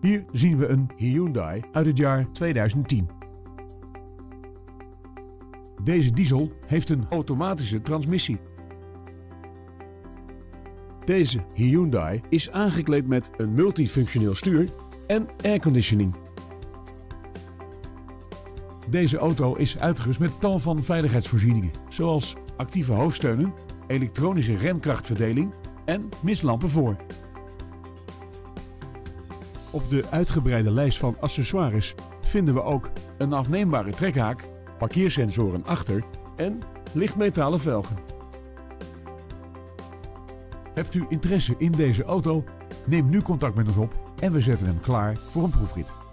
Hier zien we een Hyundai uit het jaar 2010. Deze diesel heeft een automatische transmissie. Deze Hyundai is aangekleed met een multifunctioneel stuur en airconditioning. Deze auto is uitgerust met tal van veiligheidsvoorzieningen, zoals actieve hoofdsteunen, elektronische remkrachtverdeling en mislampen voor. Op de uitgebreide lijst van accessoires vinden we ook een afneembare trekhaak, parkeersensoren achter en lichtmetalen velgen. Hebt u interesse in deze auto? Neem nu contact met ons op en we zetten hem klaar voor een proefrit.